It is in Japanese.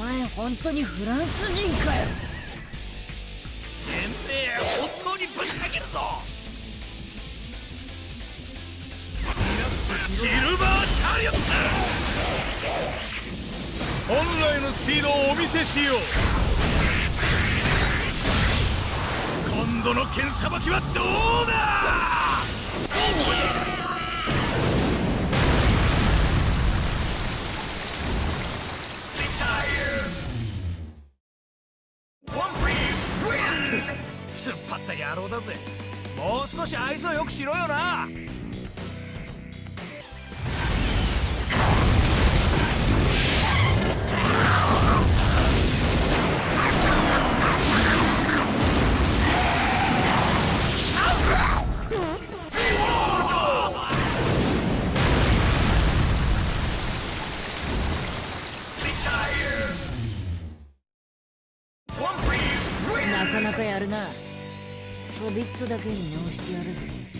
前本当にフランス人かよ。てめえ本当にぶるぞ。シルバーチャリオッツ。本来のスピードをお見せしよう。今度の剣さばきはどうだ？突っ張った野郎だぜ。もう少し愛想よくしろよな。なかなかやるな。ちょびっとだけ見直してやるぜ。